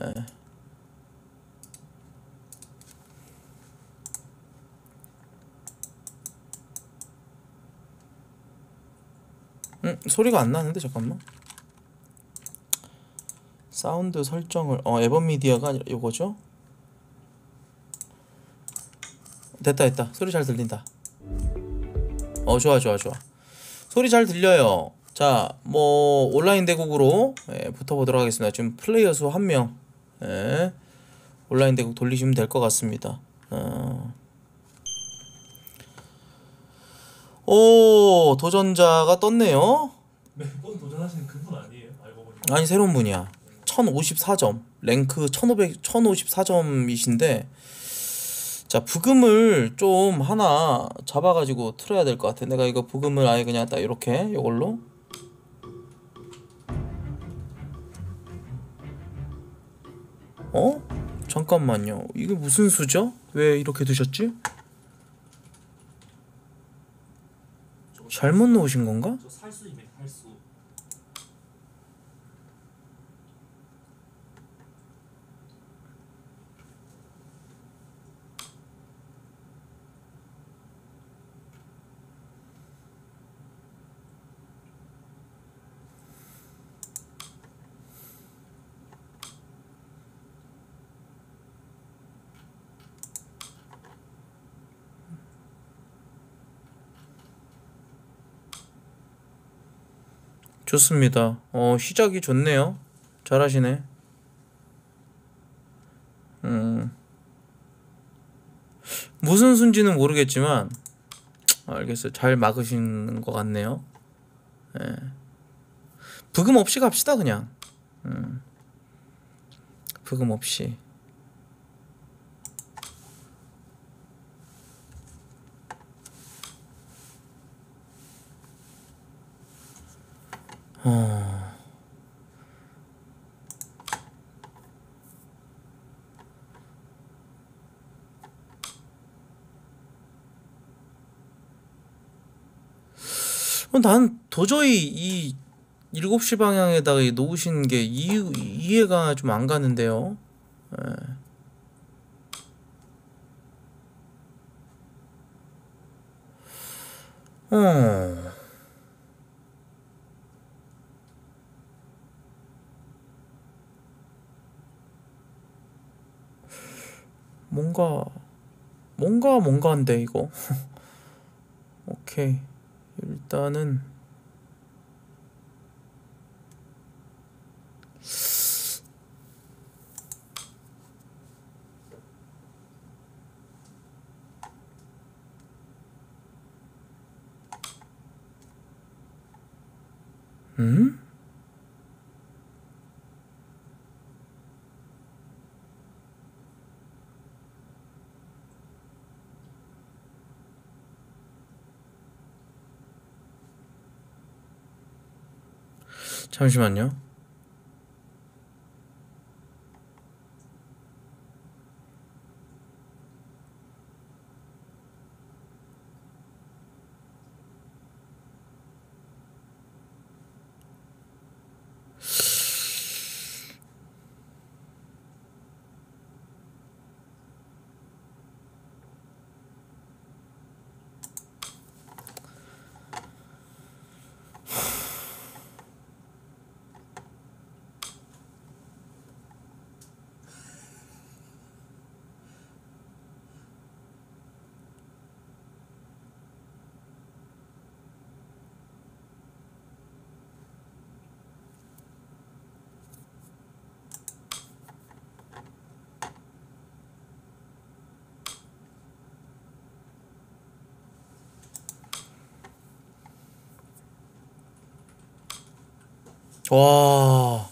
예. 음, 소리가 안 나는데 잠깐만. 사운드 설정을 어 앨범 미디어가 요거죠? 됐다 됐다 소리 잘 들린다. 어 좋아 좋아 좋아 소리 잘 들려요. 자 뭐 온라인 대국으로 예, 붙어보도록 하겠습니다. 지금 플레이어 수 한 명. 예, 온라인 대국 돌리시면 될 것 같습니다. 어. 오 도전자가 떴네요. 매번 도전하시는 그분 아니에요? 알고 보니까 아니 새로운 분이야. 1054점 랭크 1500 1054점이신데 자 부금을 좀 하나 잡아가지고 틀어야 될 것 같아. 내가 이거 부금을 아예 그냥 딱 이렇게 이걸로 어? 잠깐만요. 이게 무슨 수죠? 왜 이렇게 두셨지? 잘못 놓으신 건가? 좋습니다. 어, 시작이 좋네요. 잘하시네. 음. 무슨 순지는 모르겠지만 알겠어요. 잘 막으시는 것 같네요. 예. 부금 없이 갑시다 그냥. 음. 부금 없이. 어. 어, 난 도저히 이 7시 방향에다가 이 놓으신 게 이, 이해가 좀 안 가는데요. 예. 어. 뭔가 뭔가 뭔가인데 이거? 오케이. 일단은. 음? 잠시만요. 와.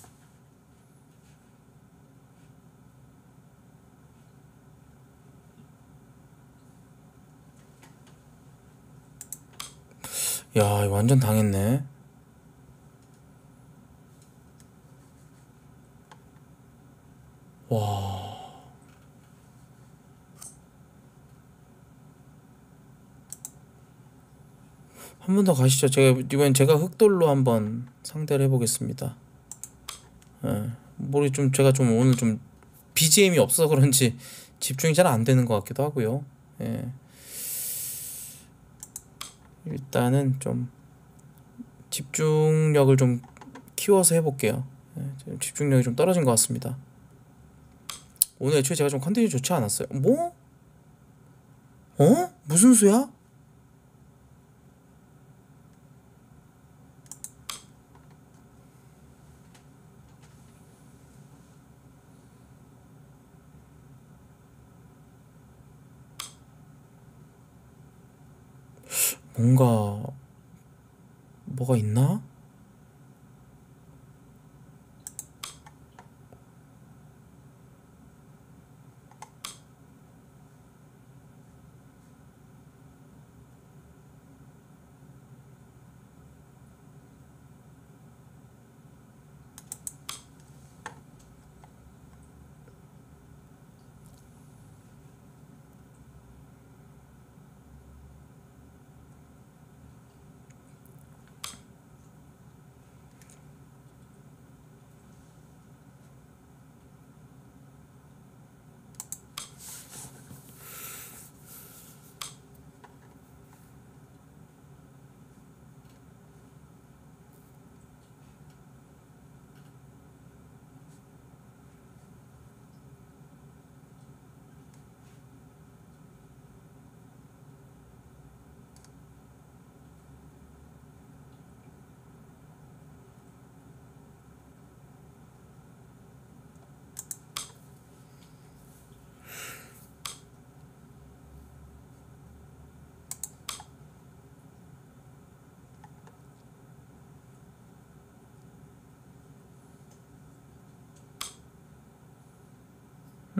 야, 완전 당했네. 한 번 더 가시죠. 제가 이번엔 제가 흑돌로 한번 상대를 해보겠습니다. 예. 모르 좀 제가 좀 오늘 좀 BGM이 없어서 그런지 집중이 잘 안 되는 것 같기도 하고요. 예. 일단은 좀 집중력을 좀 키워서 해볼게요. 예, 집중력이 좀 떨어진 것 같습니다. 오늘 애초에 제가 좀 컨디션이 좋지 않았어요. 뭐? 어? 무슨 수야? 뭔가 뭐가 있나?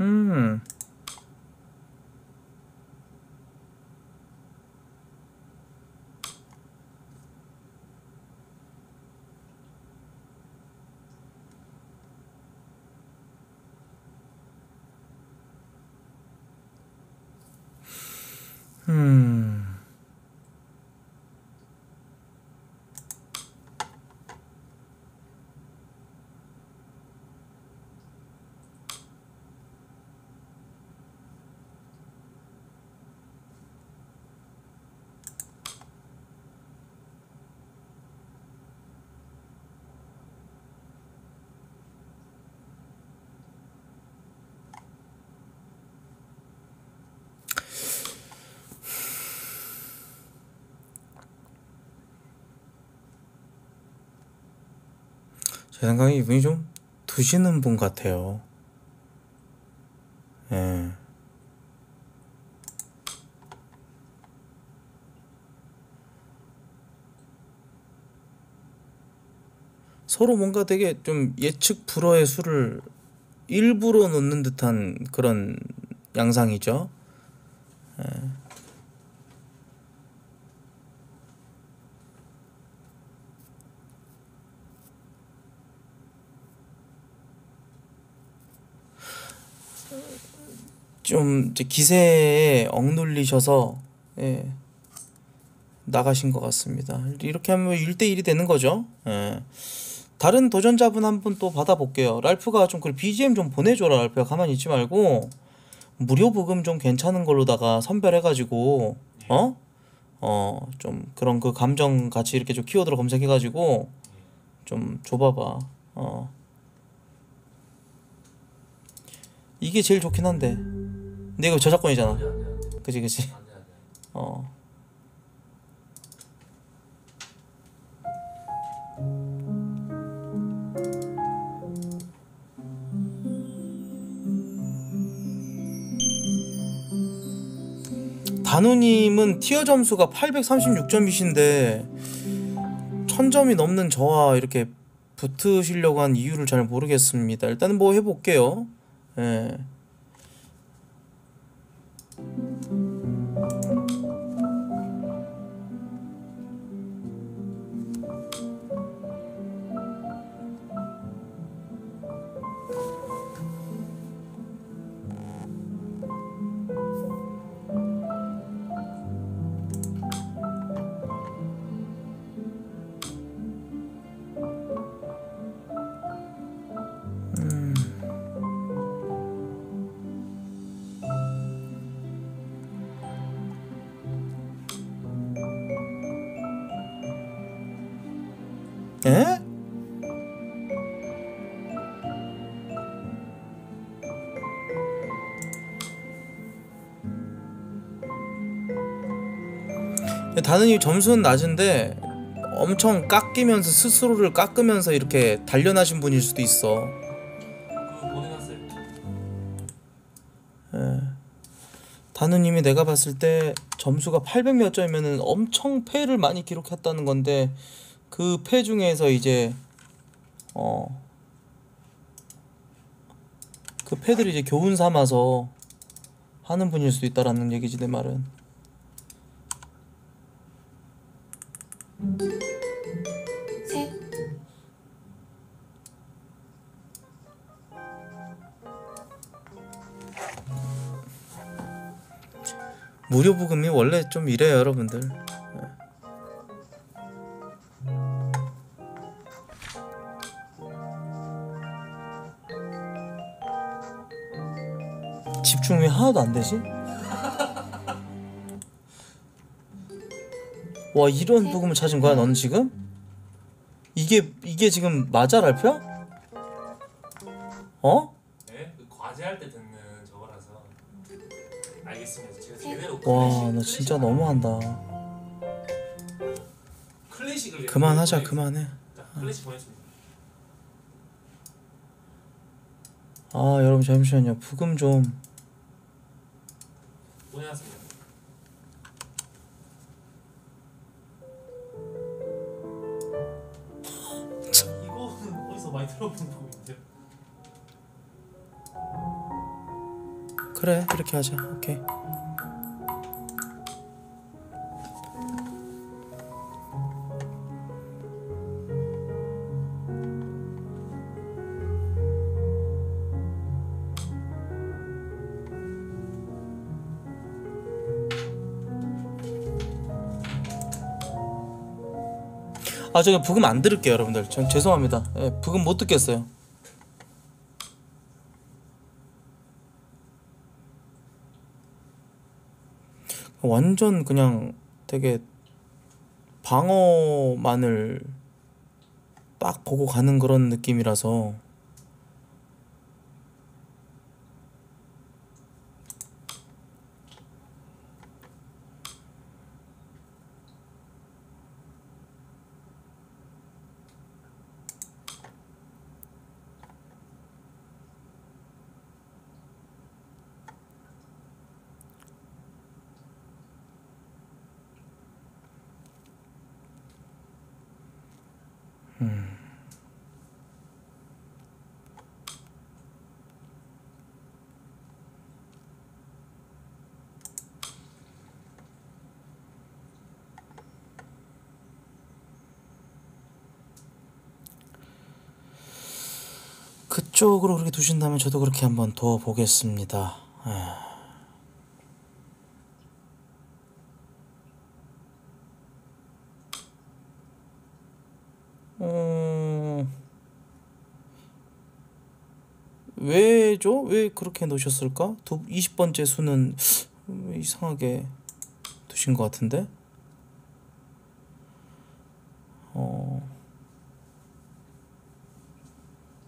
음. 음. 제 생각에 이분이 좀 두시는 분 같아요. 예. 서로 뭔가 되게 좀 예측 불허의 수를 일부러 놓는 듯한 그런 양상이죠. 좀 기세에 억눌리셔서 예, 나가신 것 같습니다. 이렇게 하면 1대1이 되는 거죠. 예. 다른 도전자분 한 분 또 받아볼게요. 랄프가 좀그 BGM 좀 보내줘라. 랄프야 가만히 있지 말고 무료 부금 좀 괜찮은 걸로다가 선별해가지고 어? 어 좀 그런 그 감정 같이 이렇게 좀 키워드로 검색해가지고 좀 줘봐봐. 어 이게 제일 좋긴 한데. 근데 이거 저작권이잖아. 그지 그지. 어. 단우님은 티어 점수가 836점이신데 1000점이 넘는 저와 이렇게 붙으시려고 한 이유를 잘 모르겠습니다. 일단은 뭐 해볼게요. 예. 다는이 점수는 낮은데 엄청 깎이면서 스스로를 깎으면서 이렇게 단련하신 분일 수도 있어. 다누님이 내가 봤을 때 점수가 800 몇 점이면은 엄청 패를 많이 기록했다는 건데 그 패 중에서 이제 어 그 패들이 이제 교훈 삼아서 하는 분일 수도 있다라는 얘기지 내 말은. 셋, 무료 부금이 원래 좀 이래요 여러분들. 집중이 하나도 안 되지? 와 이런 부금을 찾은 거야 너는 지금? 이게 이게 지금 맞아 랄프야? 어? 네? 그 과제할 때 듣는 저거라서. 알겠습니다. 제가 제대로 와 클래식- 너 진짜 너무한다. 클래식을 그만하자 보내- 그만해. 자, 클래식 보냈습니다. 아 여러분 잠시만요 부금 좀 보내놨습니다. 많이 들어본 곡인데. 그래 이렇게 하자 오케이 아 저기 부금 안 들을게요 여러분들. 전 죄송합니다. 예, 부금 못 듣겠어요. 완전 그냥 되게 방어만을 딱 보고 가는 그런 느낌이라서 그쪽으로 그렇게 두신다면 저도 그렇게 한번 둬 보겠습니다. 어... 왜죠? 왜 그렇게 놓으셨을까? 두 20번째 수는 왜 이상하게 두신 것 같은데? 어...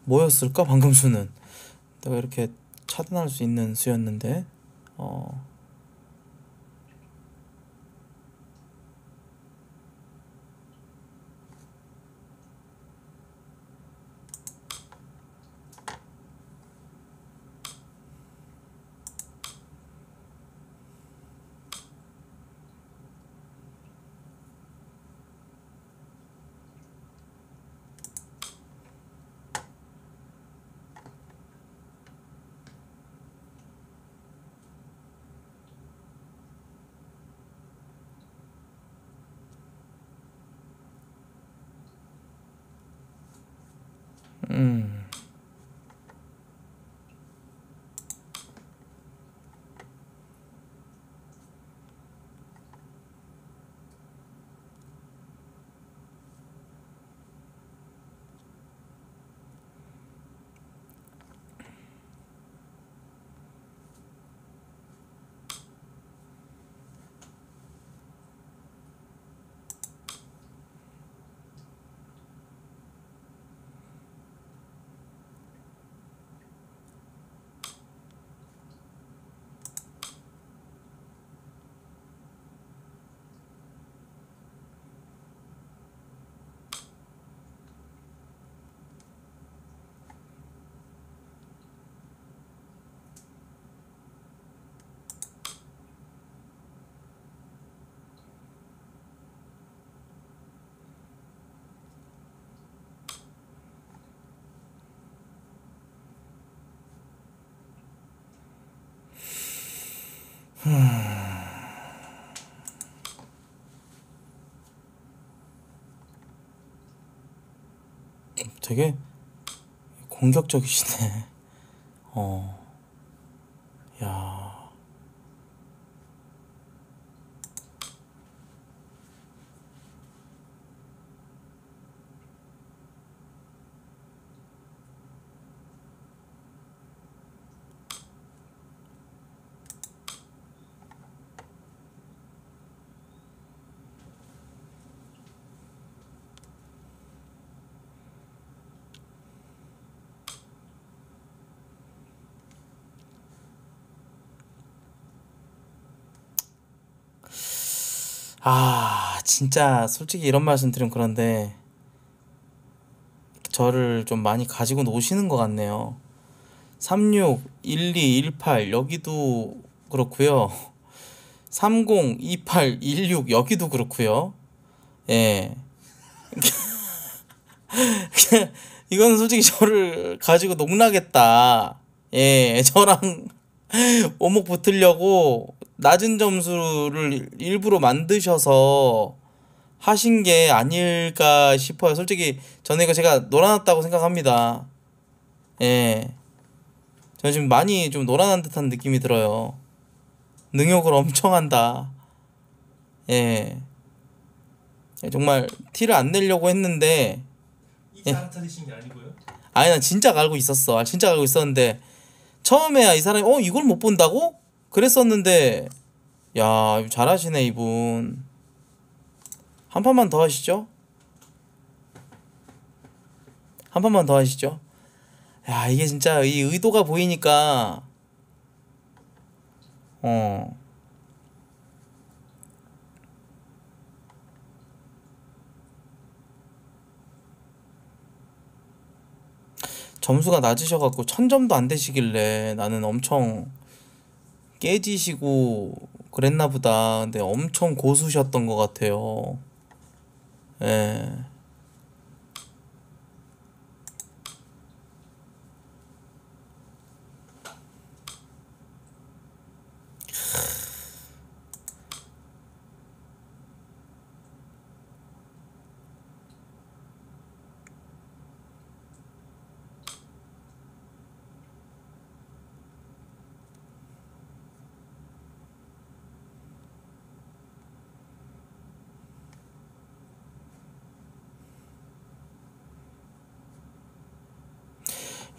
뭐였을까 방금 수는 내가 이렇게 차단할 수 있는 수였는데 어 되게 공격적이시네. 어. 아, 진짜 솔직히 이런 말씀 드리면 그런데 저를 좀 많이 가지고 노시는 것 같네요. 36, 12, 18 여기도 그렇고요. 30, 28, 16 여기도 그렇고요. 예. 이건 솔직히 저를 가지고 농락했다. 예, 저랑 오목 붙으려고 낮은 점수를 일부러 만드셔서 하신 게 아닐까 싶어요. 솔직히 저는 이거 제가 놀아놨다고 생각합니다. 예. 저는 지금 많이 좀 놀아난 듯한 느낌이 들어요. 능욕을 엄청 한다. 예. 예, 정말 티를 안 내려고 했는데 이게 게 아니고요. 아니 난 진짜 알고 있었어. 아, 진짜 알고 있었는데 처음에야 이 사람이 어 이걸 못 본다고? 그랬었는데 야 잘하시네 이분. 한 판만 더 하시죠. 한 판만 더 하시죠. 야 이게 진짜 이 의도가 보이니까 어. 점수가 낮으셔갖고 천 점도 안 되시길래 나는 엄청 깨지시고 그랬나 보다. 근데 엄청 고수셨던 것 같아요. 예.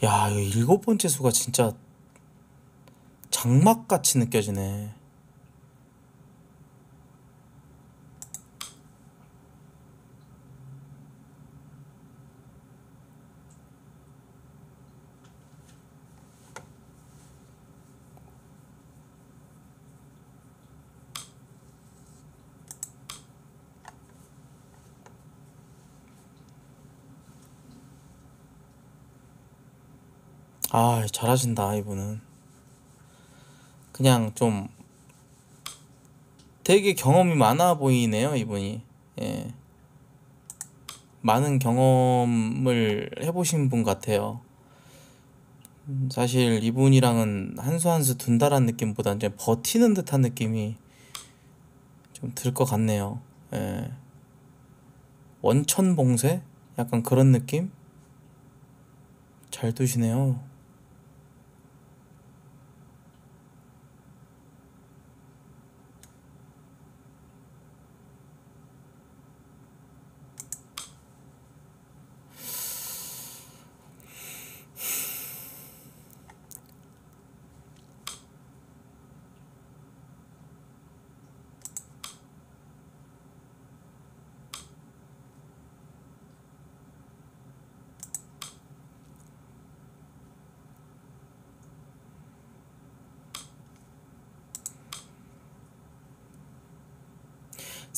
야, 이 일곱 번째 수가 진짜 장막같이 느껴지네. 아, 잘하신다, 이분은. 그냥 좀 되게 경험이 많아 보이네요, 이분이. 예. 많은 경험을 해보신 분 같아요. 음, 사실 이분이랑은 한 수 한 수 둔다란 느낌보다 이제 버티는 듯한 느낌이 좀 들 것 같네요. 예. 원천 봉쇄? 약간 그런 느낌? 잘 두시네요.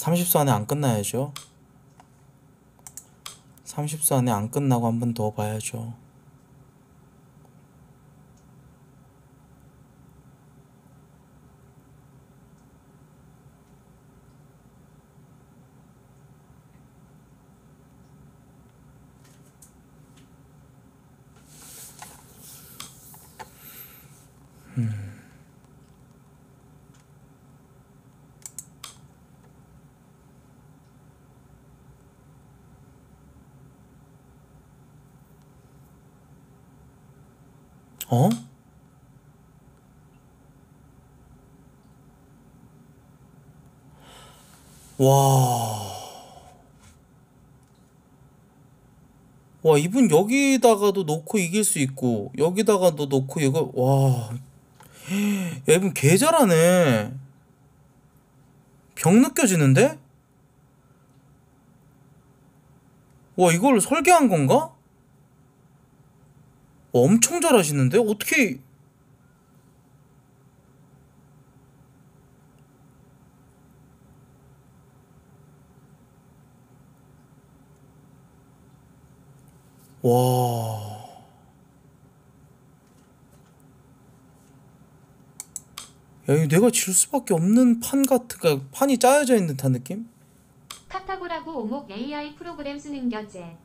삼십 수 안에 안 끝나야죠. 삼십 수 안에 안 끝나고 한 번 더 봐야죠. 와. 와, 이분 여기다가도 놓고 이길 수 있고, 여기다가도 놓고 이거, 와. 야, 이분 개 잘하네. 병 느껴지는데? 와, 이걸 설계한 건가? 와, 엄청 잘하시는데? 어떻게 와. 야, 이거 내가 질 수밖에 없는 판 같은, 그 판이 짜여져 있는 듯한 느낌? 카타고라고 오목 AI 프로그램 쓰는 겨제.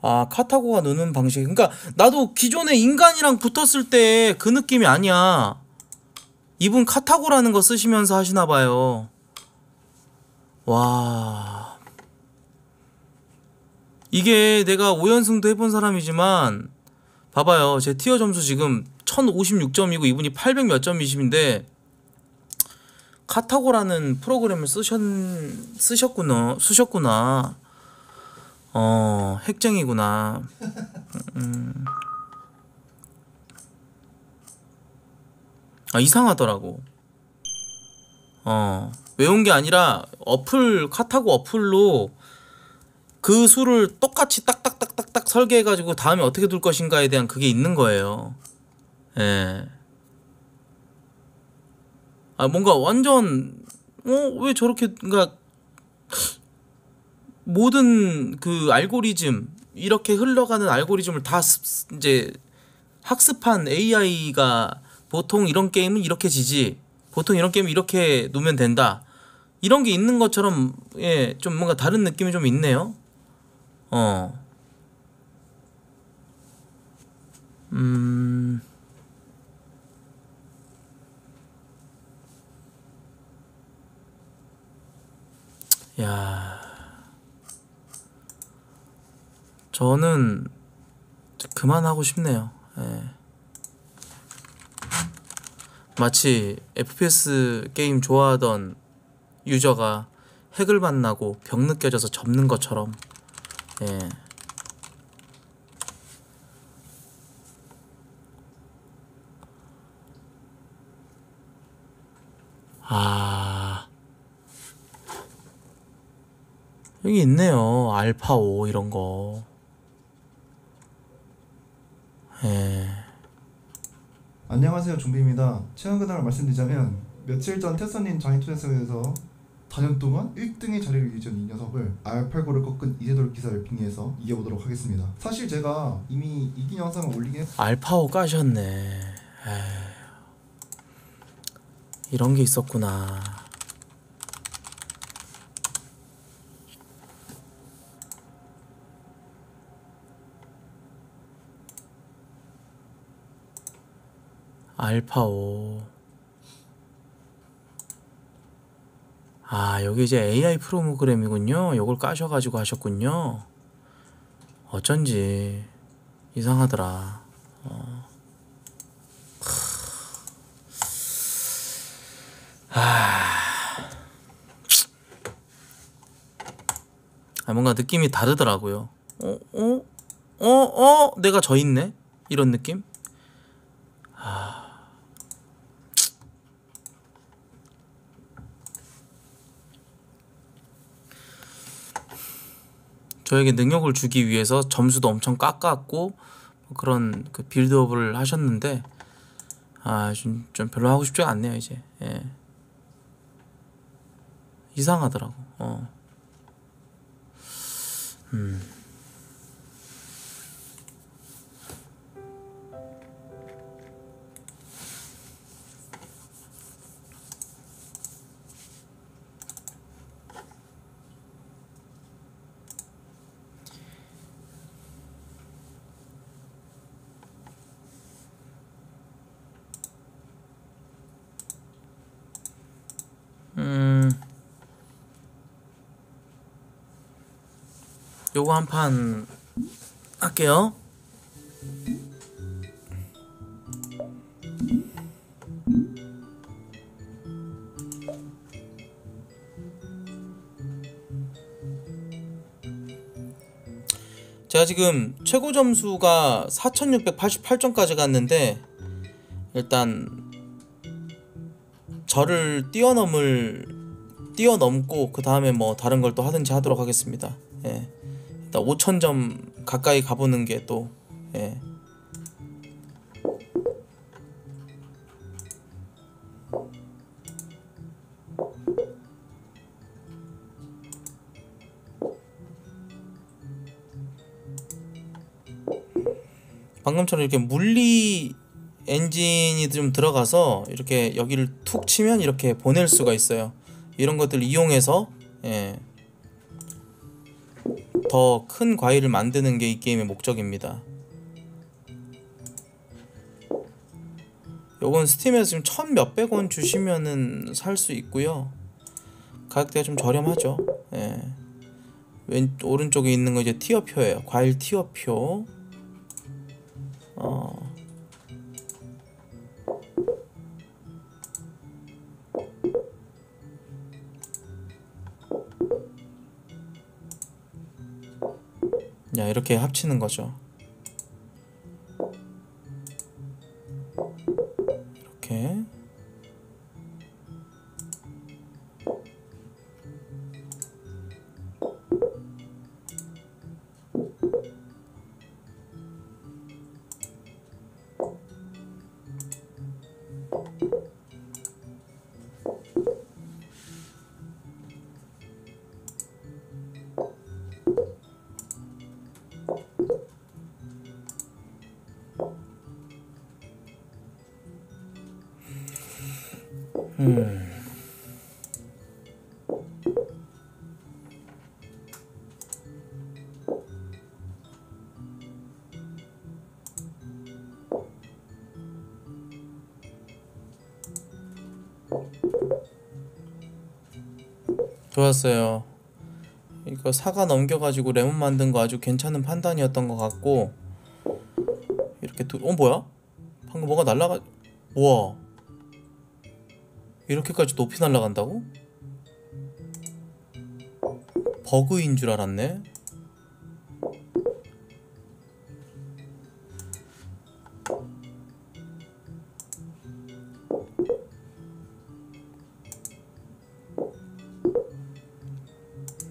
아, 카타고가 노는 방식. 그러니까 나도 기존에 인간이랑 붙었을 때 그 느낌이 아니야. 이분 카타고라는 거 쓰시면서 하시나 봐요. 와. 이게 내가 5연승도 해본 사람이지만 봐봐요. 제 티어 점수 지금 1056점이고 이분이 800 몇 점이신데 카타고라는 프로그램을 쓰셨 쓰셨구나. 쓰셨구나. 어, 핵쟁이구나. 음. 아, 이상하더라고. 어, 외운 게 아니라 어플, 카타고 어플로 그 수를 똑같이 딱딱딱딱딱 설계해가지고 다음에 어떻게 둘 것인가에 대한 그게 있는 거예요. 예. 아, 뭔가 완전, 어, 왜 저렇게, 그니까, 모든 그 알고리즘 이렇게 흘러가는 알고리즘을 다 습- 이제 학습한 AI가 보통 이런 게임은 이렇게 지지 보통 이런 게임은 이렇게 놓으면 된다 이런 게 있는 것처럼 예 좀 뭔가 다른 느낌이 좀 있네요 어 음. 야. 저는 그만하고 싶네요. 예. 마치 FPS 게임 좋아하던 유저가 핵을 만나고 병 느껴져서 접는 것처럼. 예. 아. 여기 있네요. 알파 5 이런 거. 예. 안녕하세요 좀비입니다 최근 근황을 말씀드리자면 며칠 전 테서님 장애투데스에서 4년 동안 1등의 자리를 유지한 이 녀석을 R89를 꺾은 이세돌 기사를 빙의해서 이겨보도록 하겠습니다 사실 제가 이미 이긴 영상을 올리긴 했... 알파오 까셨네. 에휴. 이런 게 있었구나. 알파오. 아, 여기 이제 AI 프로그램이군요. 요걸 까셔가지고 하셨군요. 어쩐지 이상하더라. 아, 뭔가 느낌이 다르더라고요. 어, 어, 어, 어, 내가 져 있네? 이런 느낌? 아. 저에게 능력을 주기 위해서 점수도 엄청 깎았고 뭐 그런 그 빌드업을 하셨는데 아, 좀, 좀 별로 하고 싶지 않네요, 이제. 예. 이상하더라고. 어. 음. 요거 한 판 할게요 제가 지금 최고 점수가 4688점까지 갔는데 일단 저를 뛰어넘을 뛰어넘고 그 다음에 뭐 다른 걸 또 하든지 하도록 하겠습니다. 예. 일단 5000점 가까이 가보는 게또 예. 방금처럼 이렇게 물리 엔진이 좀 들어가서 이렇게 여기를 툭 치면 이렇게 보낼 수가 있어요. 이런 것들 이용해서 예. 더 큰 과일을 만드는 게 이 게임의 목적입니다. 요건 스팀에서 지금 천 몇백 원 주시면은 살 수 있고요. 가격대가 좀 저렴하죠. 예. 왼 오른쪽에 있는 거 이제 티어표예요. 과일 티어표. 어. 야 이렇게 합치는 거죠. 이렇게 좋았어요. 이거 사과 넘겨가지고 레몬 만든 거 아주 괜찮은 판단이었던 것 같고 이렇게 두, 어 뭐야? 방금 뭐가 날라가? 우와 이렇게까지 높이 날아간다고? 버그인 줄 알았네.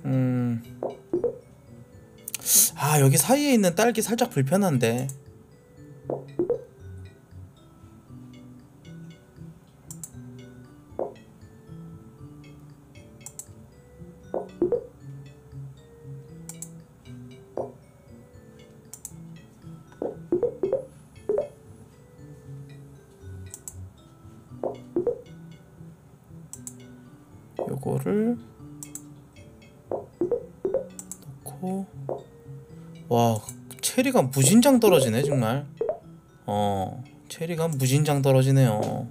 음. 아, 여기 사이에 있는 딸기 살짝 불편한데. 체리가 무진장 떨어지네 정말. 어 체리가 무진장 떨어지네요.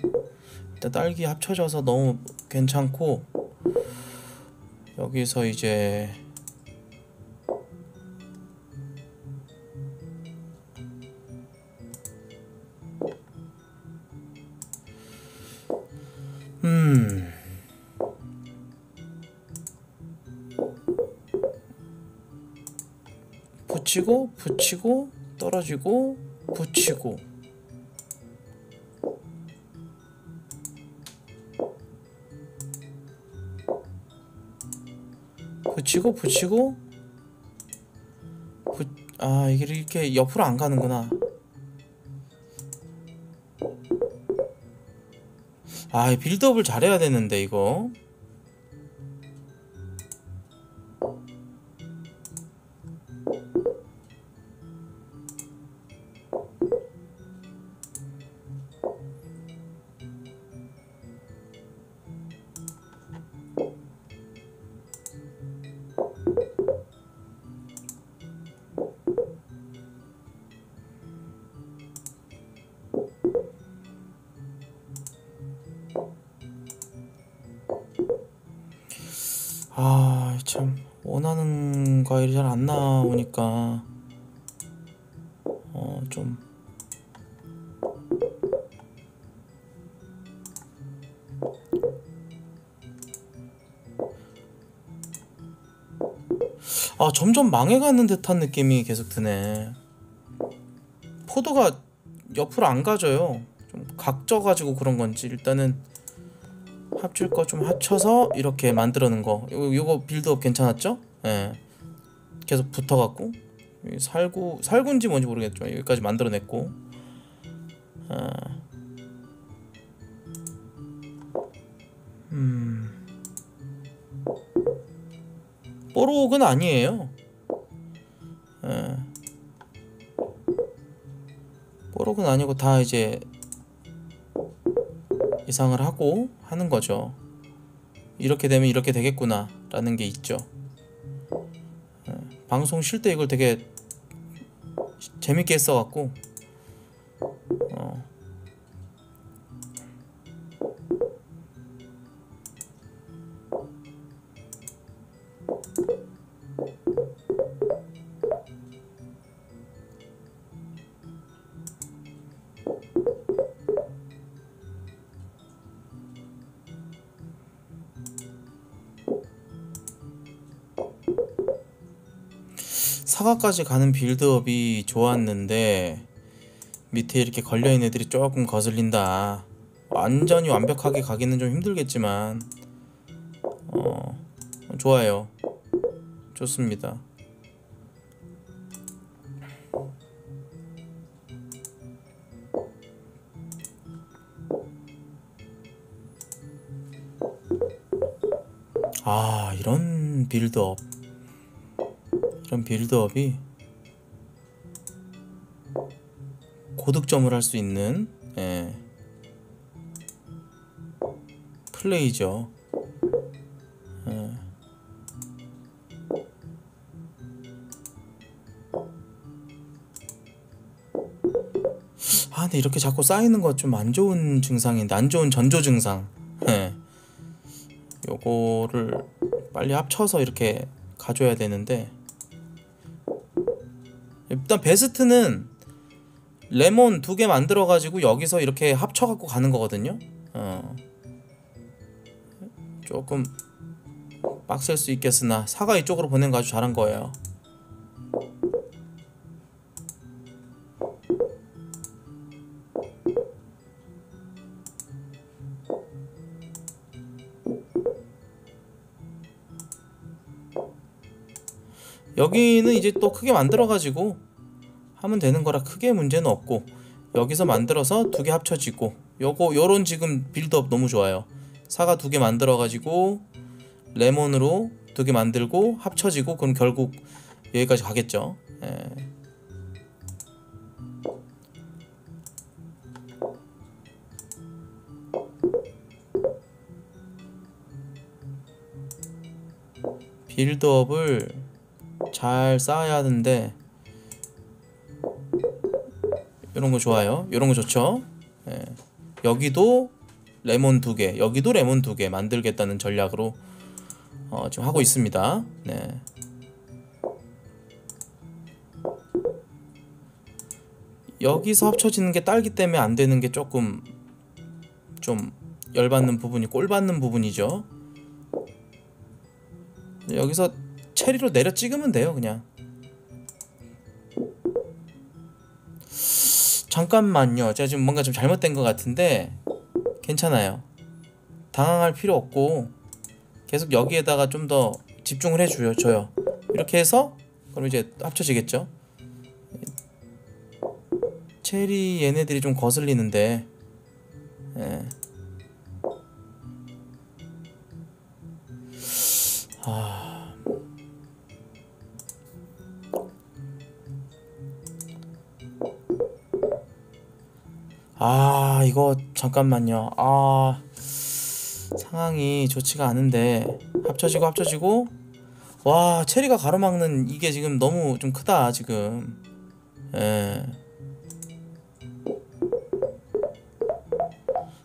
일단 딸기 합쳐져서 너무 괜찮고 여기서 이제 음 붙이고 붙이고 떨어지고 붙이고. 붙이고 붙이고. 붙... 아 이게 이렇게 옆으로 안 가는구나. 아 빌드업을 잘해야 되는데 이거 점점 망해가는 듯한 느낌이 계속 드네. 포도가 옆으로 안 가져요. 좀 각져가지고 그런 건지 일단은 합칠 거 좀 합쳐서 이렇게 만들어는 거. 요거, 요거 빌드업 괜찮았죠? 예. 계속 붙어갖고 살구 살구인지 뭔지 모르겠지만 여기까지 만들어냈고. 아. 음. 뽀록은 아니에요. 뽀록은 아니고 다 이제 이상을 하고 하는 거죠. 이렇게 되면 이렇게 되겠구나 라는 게 있죠. 예. 방송 쉴 때 이걸 되게 재밌게 했어갖고 사과까지 가는 빌드업이 좋았는데 밑에 이렇게 걸려있는 애들이 조금 거슬린다. 완전히 완벽하게 가기는 좀 힘들겠지만 어 좋아요. 좋습니다. 아 이런 빌드업 이런 빌드업이 고득점을 할 수 있는 예, 플레이죠. 예. 아, 근데 이렇게 자꾸 쌓이는 거좀안 좋은 증상인데 안 좋은 전조 증상. 예. 요거를 빨리 합쳐서 이렇게 가져야 되는데 일단 베스트는 레몬 두 개 만들어 가지고 여기서 이렇게 합쳐 갖고 가는 거거든요. 어. 조금 빡셀 수 있겠으나 사과 이쪽으로 보낸 거 아주 잘한 거예요. 여기는 이제 또 크게 만들어 가지고 하면 되는 거라 크게 문제는 없고 여기서 만들어서 두 개 합쳐지고 요거 요런 지금 빌드업 너무 좋아요 사과 두 개 만들어 가지고 레몬으로 두 개 만들고 합쳐지고 그럼 결국 여기까지 가겠죠 예. 빌드업을 잘 쌓아야 하는데 이런 거 좋아요. 이런 거 좋죠. 예. 여기도 레몬 두 개, 여기도 레몬 두 개 만들겠다는 전략으로 어, 지금 하고 있습니다. 네. 여기서 합쳐지는 게 딸기 때문에 안 되는 게 조금 좀 열받는 부분이 꼴받는 부분이죠. 여기서 체리로 내려 찍으면 돼요, 그냥. 잠깐만요. 제가 지금 뭔가 좀 잘못된 것 같은데 괜찮아요. 당황할 필요 없고 계속 여기에다가 좀 더 집중을 해줘요. 줘요. 이렇게 해서 그럼 이제 합쳐지겠죠. 체리 얘네들이 좀 거슬리는데 잠깐만요. 아 상황이 좋지가 않은데 합쳐지고 합쳐지고 와 체리가 가로막는 이게 지금 너무 좀 크다 지금. 예.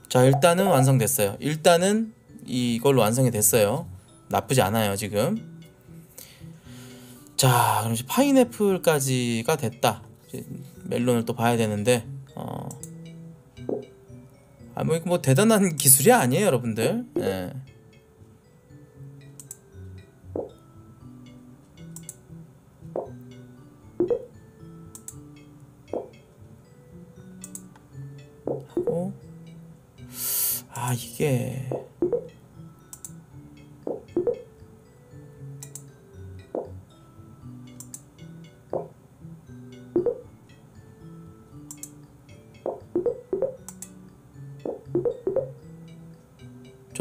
자 일단은 완성됐어요. 일단은 이걸로 완성이 됐어요. 나쁘지 않아요 지금. 자 그럼 이제 파인애플까지가 됐다. 멜론을 또 봐야 되는데. 어. 아, 뭐, 뭐 대단한 기술이 아니에요, 여러분들. 예. 하고 아 이게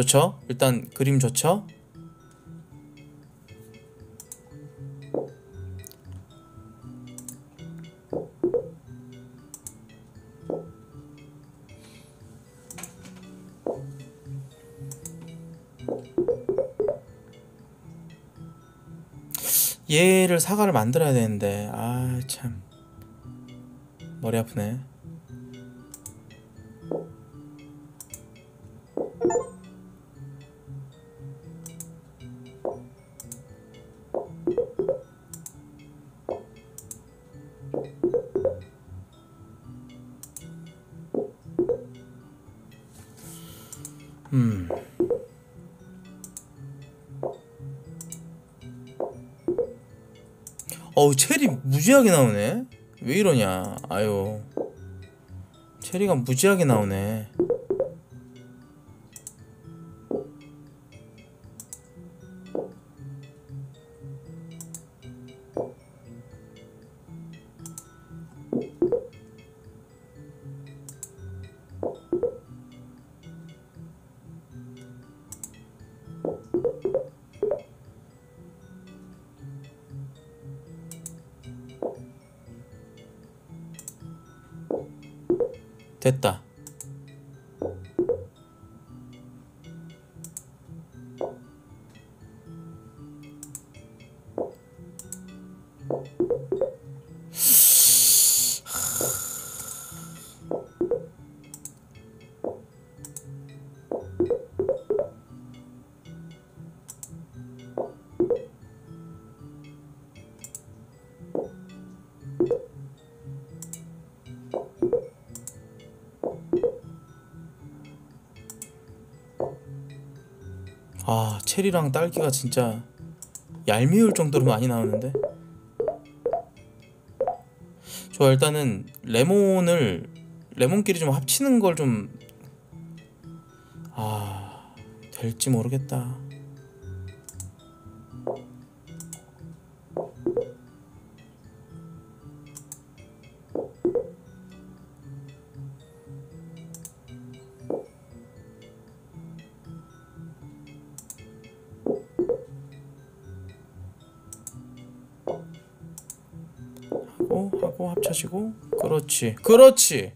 좋죠? 일단 그림 좋죠? 얘를 사과를 만들어야 되는데 아 참 머리 아프네 어우 체리 무지하게 나오네. 왜 이러냐. 아유. 체리가 무지하게 나오네 아 체리랑 딸기가 진짜 얄미울 정도로 많이 나오는데? 저 일단은 레몬을 레몬끼리 좀 합치는 걸 좀 아 될지 모르겠다 하고 합쳐지고 그렇지 그렇지.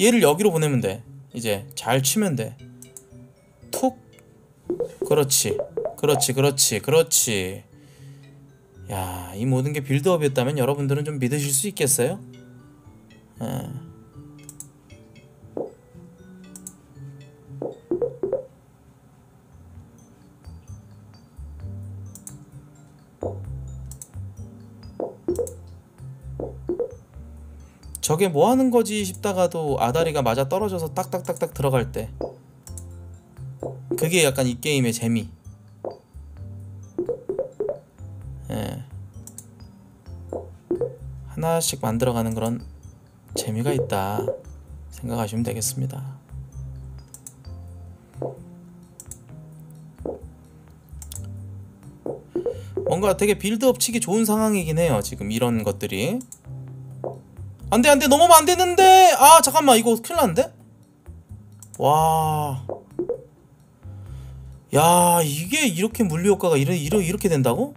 얘를 여기로 보내면 돼. 이제 잘 치면 돼툭 그렇지 그렇지 그렇지 그렇지. 야 이 모든 게 빌드업이었다면 여러분들은 좀 믿으실 수 있겠어요? 예. 저게 뭐 하는 거지 싶다가도 아다리가 맞아 떨어져서 딱딱딱딱 들어갈 때. 그게 약간 이 게임의 재미. 예. 하나씩 만들어가는 그런 재미가 있다 생각하시면 되겠습니다. 뭔가 되게 빌드업 치기 좋은 상황이긴 해요 지금 이런 것들이 안돼 안돼. 넘어면 안 되는데. 아 잠깐만. 이거 큰일 났는데? 와 야 이게 이렇게 물리 효과가 이러, 이러, 이렇게 된다고?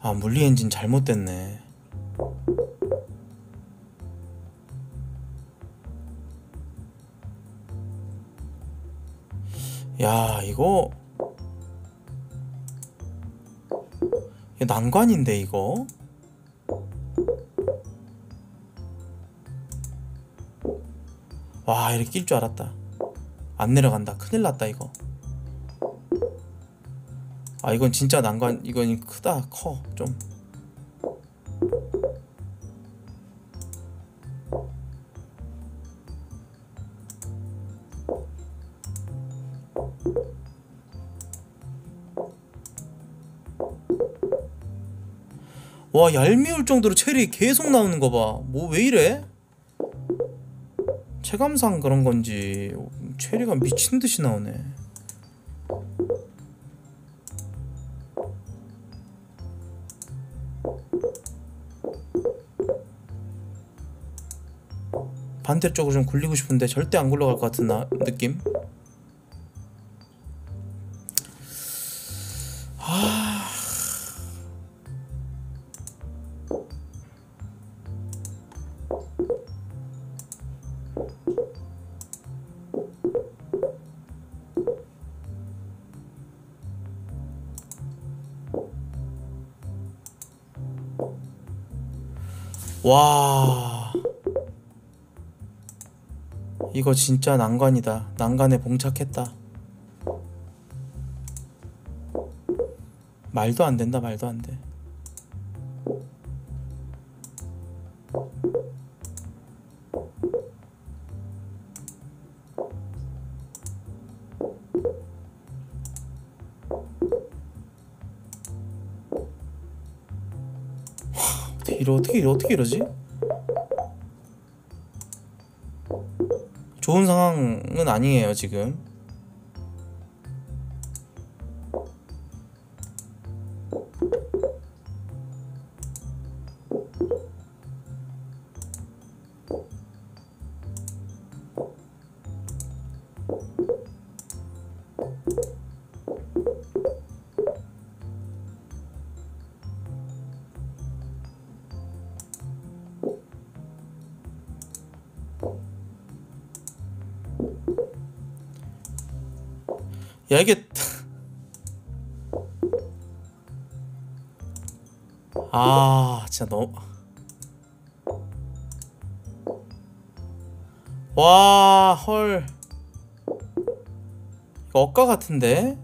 아 물리 엔진 잘못됐네 야 이거 난관인데 이거? 와 이렇게 낄 줄 알았다. 안 내려간다. 큰일 났다 이거. 아 이건 진짜 난관 이건 크다 커좀 와 얄미울 정도로 체리 계속 나오는 거 봐. 뭐 왜 이래? 체감상 그런 건지 체리가 미친 듯이 나오네. 반대쪽으로 좀 굴리고 싶은데 절대 안 굴러갈 것 같은 나, 느낌. 와. 이거 진짜 난관이다. 난간에 봉착했다. 말도 안 된다 말도 안돼 어떻게 어떻게 이러지? 좋은 상황은 아니에요 지금. 야 이게 아 진짜 너무 와헐. 이거 억까 같은데?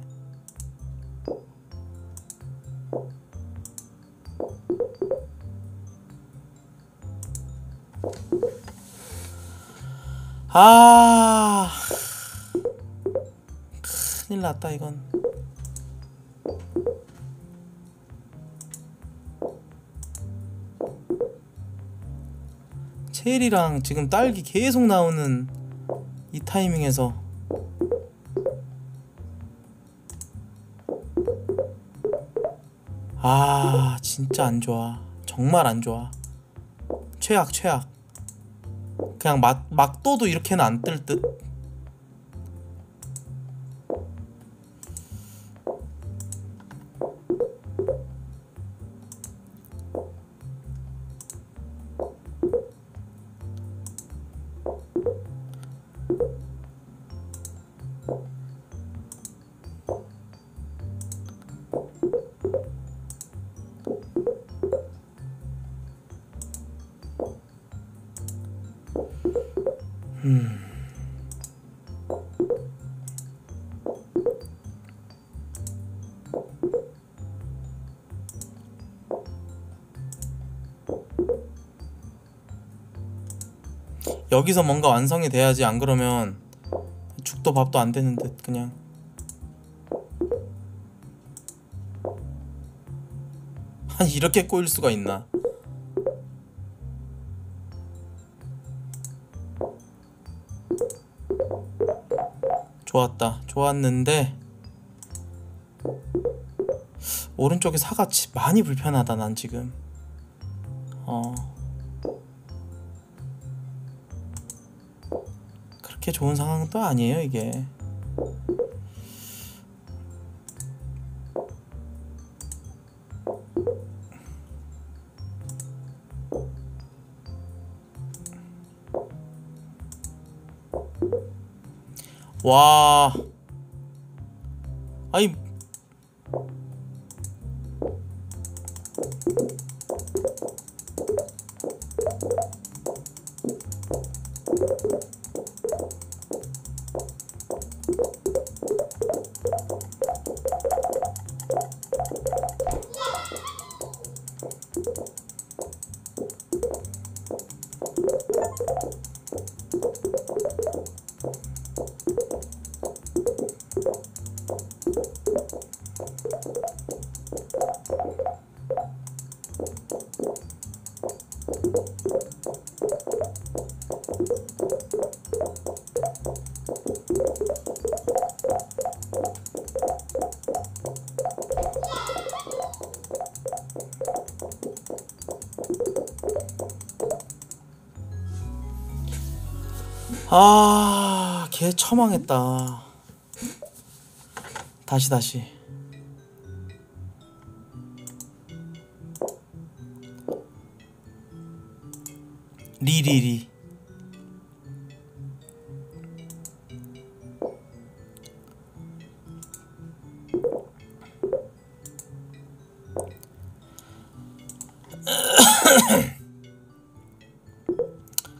아 났다 이건. 체리랑 지금 딸기 계속 나오는 이 타이밍에서. 아 진짜 안 좋아. 정말 안 좋아. 최악 최악. 그냥 막 막도도 이렇게는 안 뜰 듯. 여기서 뭔가 완성이 돼야지 안 그러면 죽도 밥도 안 되는 듯 그냥 아니 이렇게 꼬일 수가 있나? 좋았다. 좋았는데 오른쪽에 치- 많이 불편하다 난 지금. 어. 그렇게 좋은 상황은 또 아니에요 이게 와 아, 개 처망했다. 다시 다시. 리리리.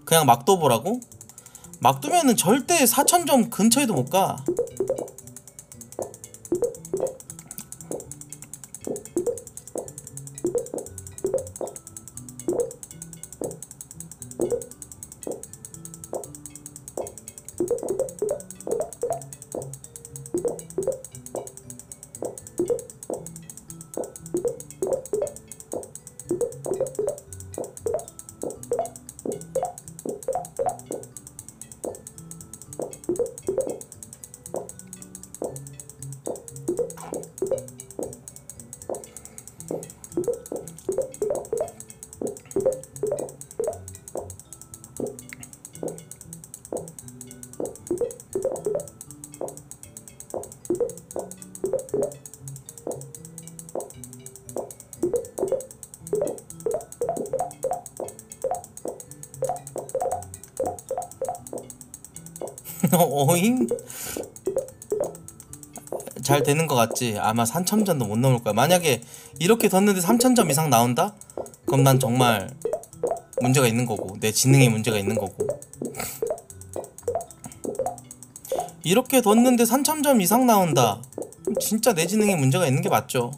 그냥 막 둬보라고? 막 두면은 절대 4천점 근처에도 못 가. 잘 되는 것 같지? 아마 3천점도 못 넘을 거야. 만약에 이렇게 뒀는데 3천점 이상 나온다? 그럼 난 정말 문제가 있는 거고 내 지능에 문제가 있는 거고 이렇게 뒀는데 3천점 이상 나온다? 진짜 내 지능에 문제가 있는 게 맞죠.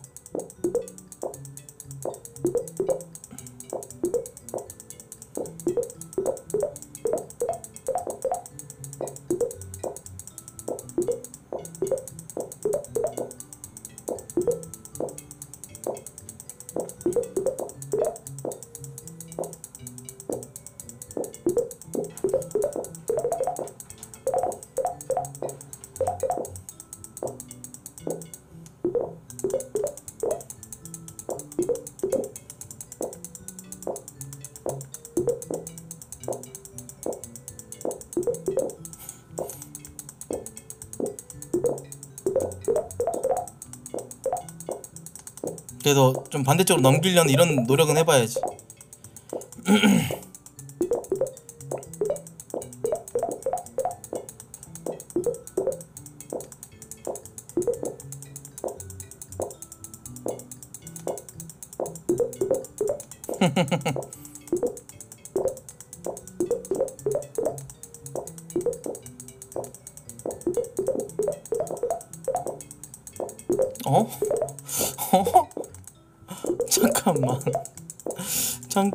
그래도 좀 반대쪽으로 넘기려는 이런 노력은 해봐야지.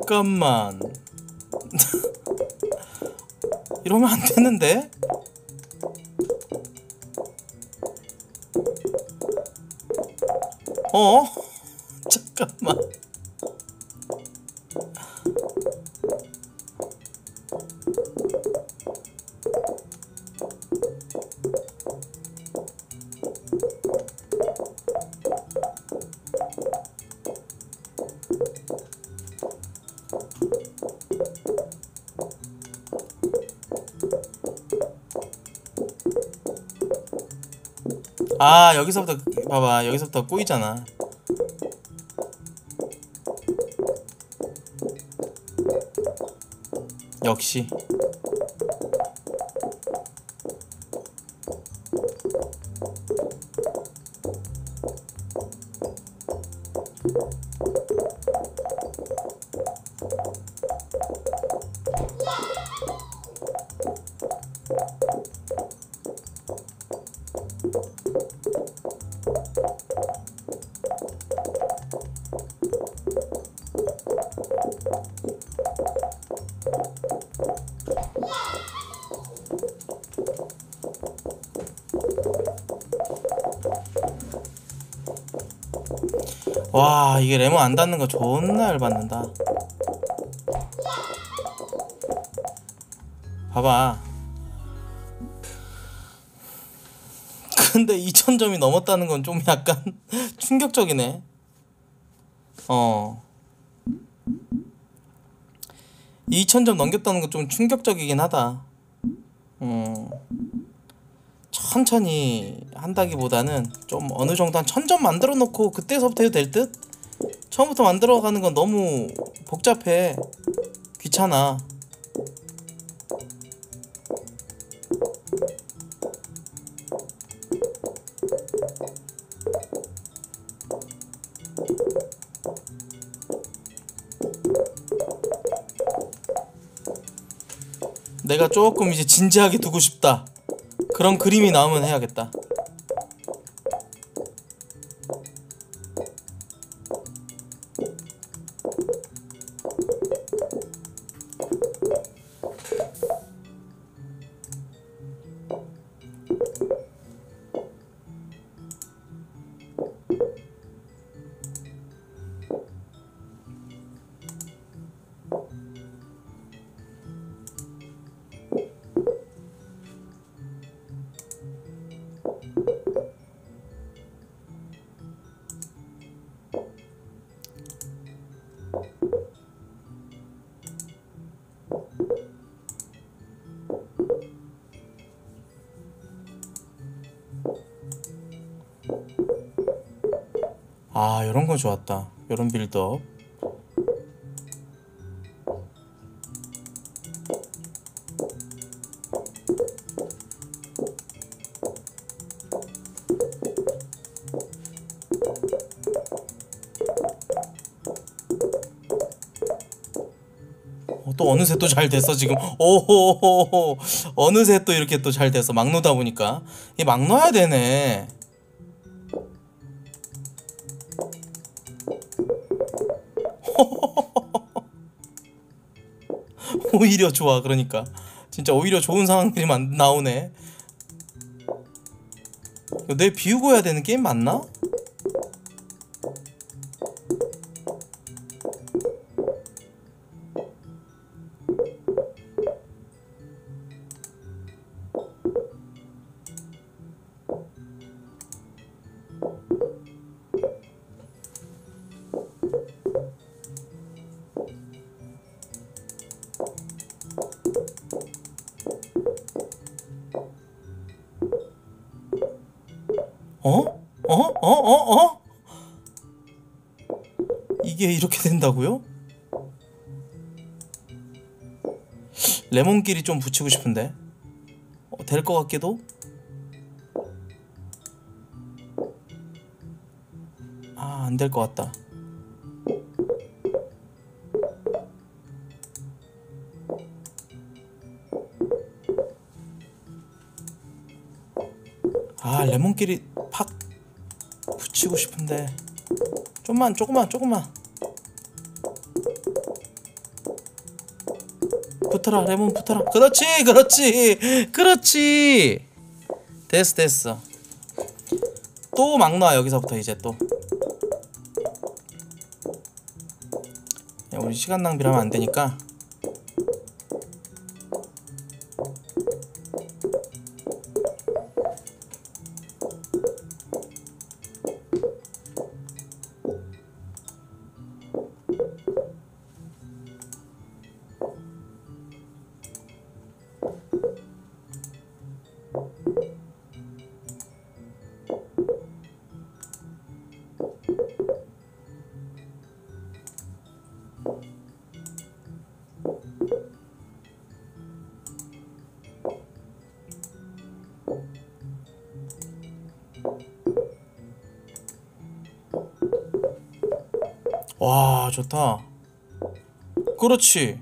잠깐만. 이러면 안 되는데? 어? 아 여기서부터 봐봐. 여기서부터 꼬이잖아. 역시 와 이게 레몬 안 닿는 거 존나 열받는다. 봐봐. 근데 2000점이 넘었다는 건 좀 약간 충격적이네. 어. 2000점 넘겼다는 건 좀 충격적이긴 하다. 음, 천천히 한다기보다는 좀 어느 정도 한 천 점 만들어 놓고 그때서부터 해도 될 듯? 처음부터 만들어 가는 건 너무 복잡해. 귀찮아. 내가 조금 이제 진지하게 두고 싶다. 그런 그림이 나오면 해야겠다. 거 좋았다. 이런 빌드업. 어, 또 어느새 또잘 됐어 지금. 오호호호 어느새 또 이렇게 또잘 됐어. 막 놓다 보니까. 이막 놓아야 되네 오히려 좋아. 그러니까. 진짜 오히려 좋은 상황들이 만, 나오네. 내 비우고 해야 되는 게임 맞나? 이게 이렇게 된다고요? 레몬끼리 좀 붙이고 싶은데. 어, 될것 같기도? 아 안 될 것 같다. 아 레몬끼리 팍 붙이고 싶은데. 좀만 조금만 조금만 붙어라. 레몬 붙어라. 그렇지 그렇지 그렇지. 됐어 됐어. 또 막 나와 여기서부터 이제 또. 야, 우리 시간 낭비하면 안 되니까 와 좋다. 그렇지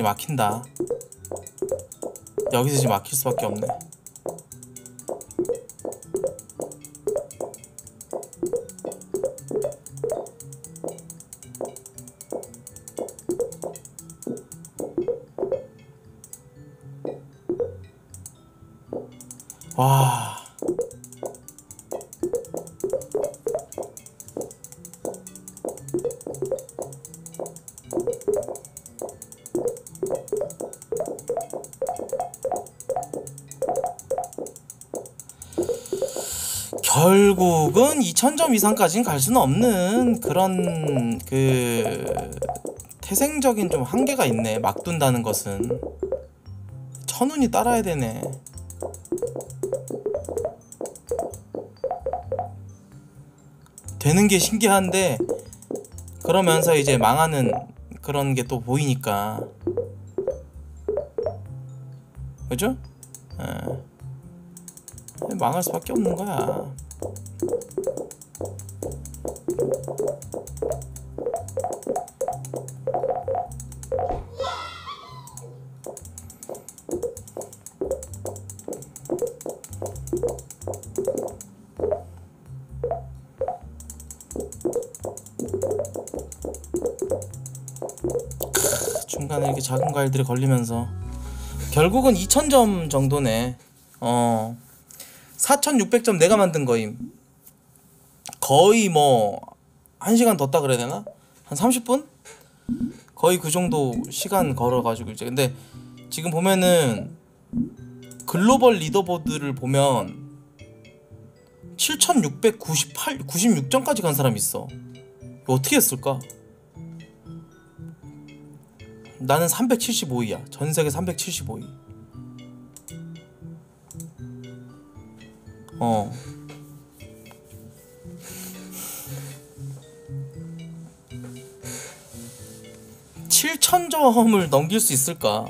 이제 막힌다 여기서 지금 막힐 수밖에 없네. 2000점 이상까지는 갈 수는 없는 그런 그 태생적인 좀 한계가 있네. 막 둔다는 것은 천운이 따라야 되네. 되는 게 신기한데 그러면서 이제 망하는 그런 게 또 보이니까 그죠? 예. 망할 수밖에 없는 거야. 작은 과일들이 걸리면서 결국은 2000점 정도네. 어. 4600점 내가 만든 거임. 거의 뭐 1시간 뒀다 그래야 되나? 한 30분? 거의 그 정도 시간 걸어 가지고 이제 근데 지금 보면은 글로벌 리더보드를 보면 7698 96점까지 간 사람이 있어. 어떻게 했을까? 나는 375위야. 전 세계 375위. 어. (7천) 점을 넘길 수 있을까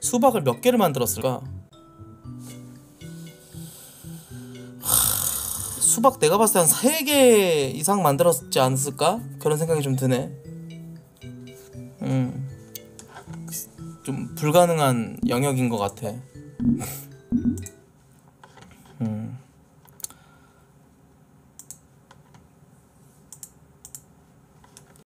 수박을 몇 개를 만들었을까 하, 수박 내가 봤을 때 한 세 개 이상 만들었지 않았을까 그런 생각이 좀 드네 음. 좀 불가능한 영역인 것 같아.